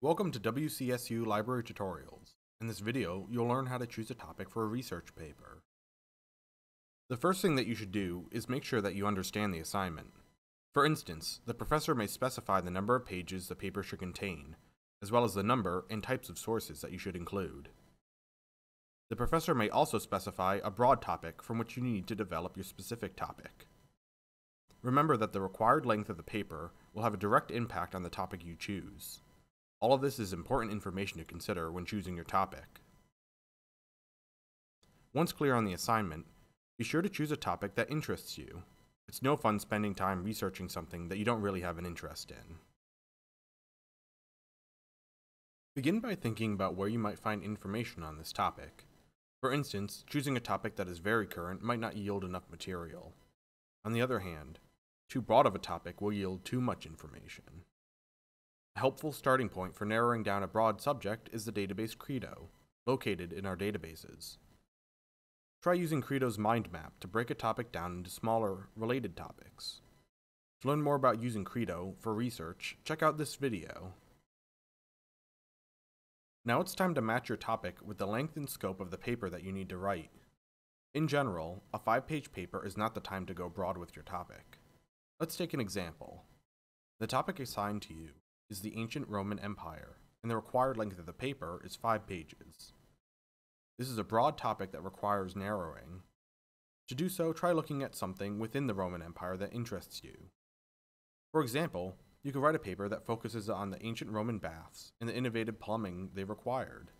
Welcome to WCSU Library Tutorials. In this video, you'll learn how to choose a topic for a research paper. The first thing that you should do is make sure that you understand the assignment. For instance, the professor may specify the number of pages the paper should contain, as well as the number and types of sources that you should include. The professor may also specify a broad topic from which you need to develop your specific topic. Remember that the required length of the paper will have a direct impact on the topic you choose. All of this is important information to consider when choosing your topic. Once clear on the assignment, be sure to choose a topic that interests you. It's no fun spending time researching something that you don't really have an interest in. Begin by thinking about where you might find information on this topic. For instance, choosing a topic that is very current might not yield enough material. On the other hand, too broad of a topic will yield too much information. A helpful starting point for narrowing down a broad subject is the database Credo, located in our databases. Try using Credo's mind map to break a topic down into smaller, related topics. To learn more about using Credo for research, check out this video. Now it's time to match your topic with the length and scope of the paper that you need to write. In general, a 5-page paper is not the time to go broad with your topic. Let's take an example. The topic assigned to you is the ancient Roman Empire, and the required length of the paper is 5 pages. This is a broad topic that requires narrowing. To do so, try looking at something within the Roman Empire that interests you. For example, you could write a paper that focuses on the ancient Roman baths and the innovative plumbing they required,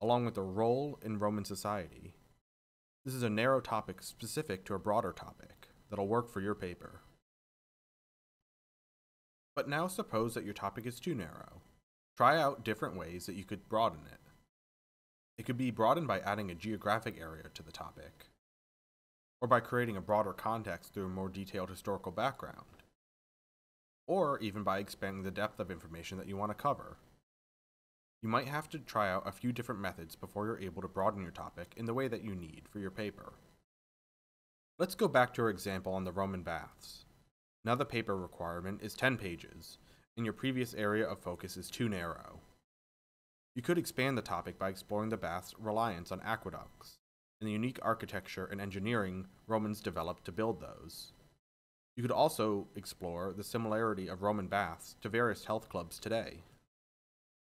along with their role in Roman society. This is a narrow topic specific to a broader topic that'll work for your paper. But now suppose that your topic is too narrow. Try out different ways that you could broaden it. It could be broadened by adding a geographic area to the topic, or by creating a broader context through a more detailed historical background, or even by expanding the depth of information that you want to cover. You might have to try out a few different methods before you're able to broaden your topic in the way that you need for your paper. Let's go back to our example on the Roman baths. Now the paper requirement is 10 pages, and your previous area of focus is too narrow. You could expand the topic by exploring the bath's reliance on aqueducts, and the unique architecture and engineering Romans developed to build those. You could also explore the similarity of Roman baths to various health clubs today.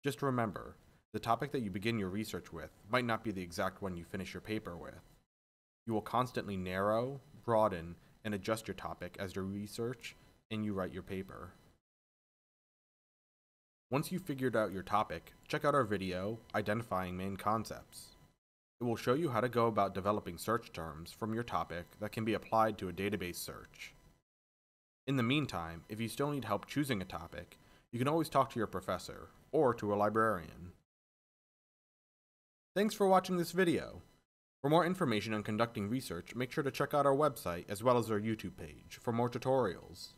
Just remember, the topic that you begin your research with might not be the exact one you finish your paper with. You will constantly narrow, broaden, and adjust your topic as you research and you write your paper. Once you've figured out your topic, check out our video, Identifying Main Concepts. It will show you how to go about developing search terms from your topic that can be applied to a database search. In the meantime, if you still need help choosing a topic, you can always talk to your professor, or to a librarian. Thanks for watching this video. For more information on conducting research, make sure to check out our website as well as our YouTube page for more tutorials.